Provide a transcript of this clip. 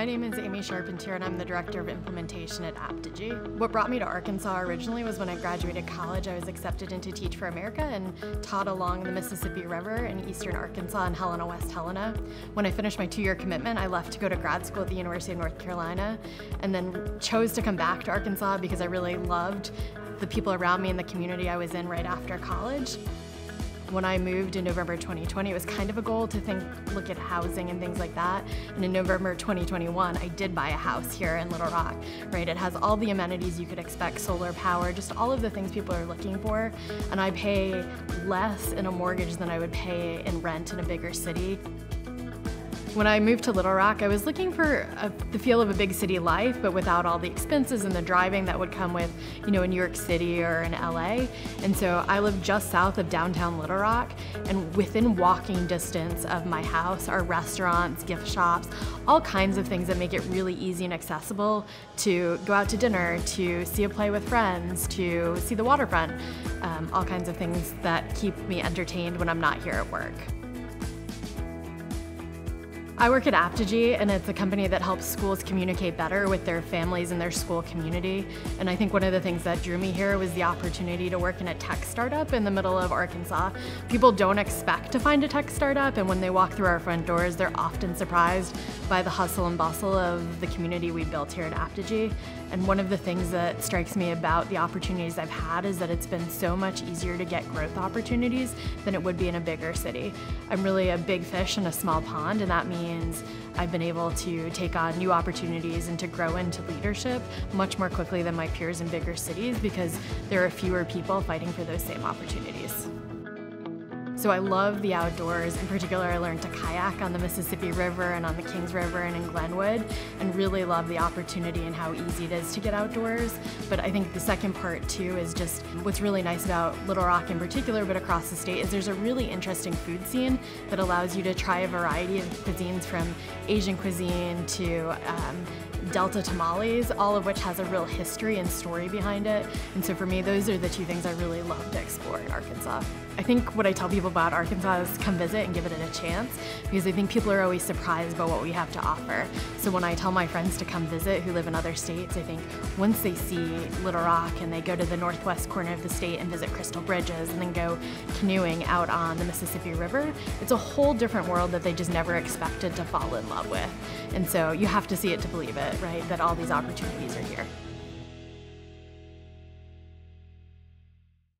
My name is Amy Charpentier and I'm the Director of Implementation at Apptegy. What brought me to Arkansas originally was when I graduated college, I was accepted into Teach for America and taught along the Mississippi River in eastern Arkansas and Helena, West Helena. When I finished my two-year commitment, I left to go to grad school at the University of North Carolina and then chose to come back to Arkansas because I really loved the people around me and the community I was in right after college. When I moved in November 2020, it was kind of a goal to think, look at housing and things like that. And in November 2021, I did buy a house here in Little Rock, right? It has all the amenities you could expect, solar power, just all of the things people are looking for. And I pay less in a mortgage than I would pay in rent in a bigger city. When I moved to Little Rock, I was looking for a, the feel of a big city life, but without all the expenses and the driving that would come with, you know, in New York City or in LA. And so I live just south of downtown Little Rock, and within walking distance of my house are restaurants, gift shops, all kinds of things that make it really easy and accessible to go out to dinner, to see a play with friends, to see the waterfront, um, all kinds of things that keep me entertained when I'm not here at work. I work at Apptegy, and it's a company that helps schools communicate better with their families and their school community. And I think one of the things that drew me here was the opportunity to work in a tech startup in the middle of Arkansas. People don't expect to find a tech startup, and when they walk through our front doors, they're often surprised by the hustle and bustle of the community we built here at Apptegy. And one of the things that strikes me about the opportunities I've had is that it's been so much easier to get growth opportunities than it would be in a bigger city. I'm really a big fish in a small pond, and that means means I've been able to take on new opportunities and to grow into leadership much more quickly than my peers in bigger cities because there are fewer people fighting for those same opportunities. So I love the outdoors. In particular, I learned to kayak on the Mississippi River and on the Kings River and in Glenwood, and really love the opportunity and how easy it is to get outdoors. But I think the second part too is just what's really nice about Little Rock in particular, but across the state, is there's a really interesting food scene that allows you to try a variety of cuisines from Asian cuisine to um, Delta tamales, all of which has a real history and story behind it. And so for me, those are the two things I really love to explore in Arkansas. I think what I tell people about Arkansas is come visit and give it a chance because I think people are always surprised by what we have to offer. So when I tell my friends to come visit who live in other states, I think once they see Little Rock and they go to the northwest corner of the state and visit Crystal Bridges and then go canoeing out on the Mississippi River, it's a whole different world that they just never expected to fall in love with. And so you have to see it to believe right? That all these opportunities are here.